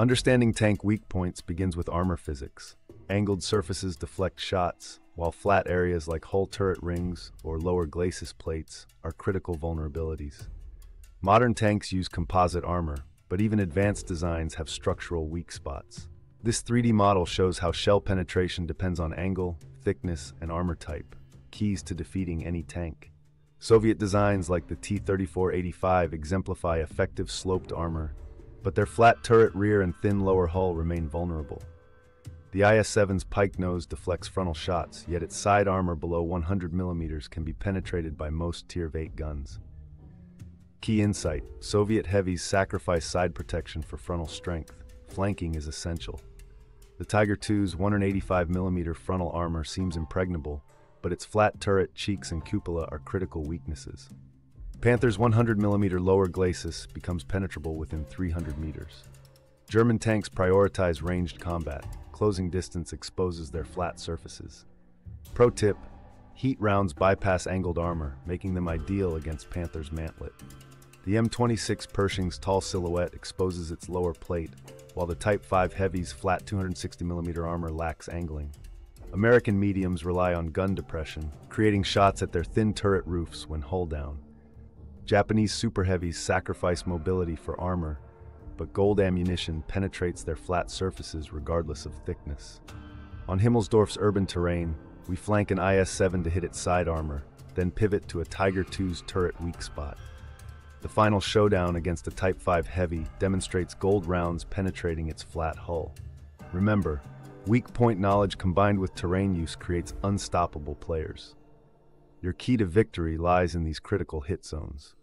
Understanding tank weak points begins with armor physics. Angled surfaces deflect shots, while flat areas like hull turret rings or lower glacis plates are critical vulnerabilities. Modern tanks use composite armor, but even advanced designs have structural weak spots. This 3D model shows how shell penetration depends on angle, thickness, and armor type, keys to defeating any tank. Soviet designs like the T-34-85 exemplify effective sloped armor, but their flat turret rear and thin lower hull remain vulnerable. The IS-7's pike nose deflects frontal shots, yet its side armor below 100 millimeters can be penetrated by most Tier 8 guns. Key insight, Soviet heavies sacrifice side protection for frontal strength. Flanking is essential. The Tiger II's 185mm frontal armor seems impregnable, but its flat turret, cheeks, and cupola are critical weaknesses. Panther's 100mm lower glacis becomes penetrable within 300 meters. German tanks prioritize ranged combat. Closing distance exposes their flat surfaces. Pro tip, heat rounds bypass angled armor, making them ideal against Panther's mantlet. The M26 Pershing's tall silhouette exposes its lower plate, while the Type 5 Heavy's flat 260mm armor lacks angling. American mediums rely on gun depression, creating shots at their thin turret roofs when hull down. Japanese super heavies sacrifice mobility for armor, but gold ammunition penetrates their flat surfaces regardless of thickness. On Himmelsdorf's urban terrain, we flank an IS-7 to hit its side armor, then pivot to a Tiger II's turret weak spot. The final showdown against a Type 5 Heavy demonstrates gold rounds penetrating its flat hull. Remember, weak point knowledge combined with terrain use creates unstoppable players. Your key to victory lies in these critical hit zones.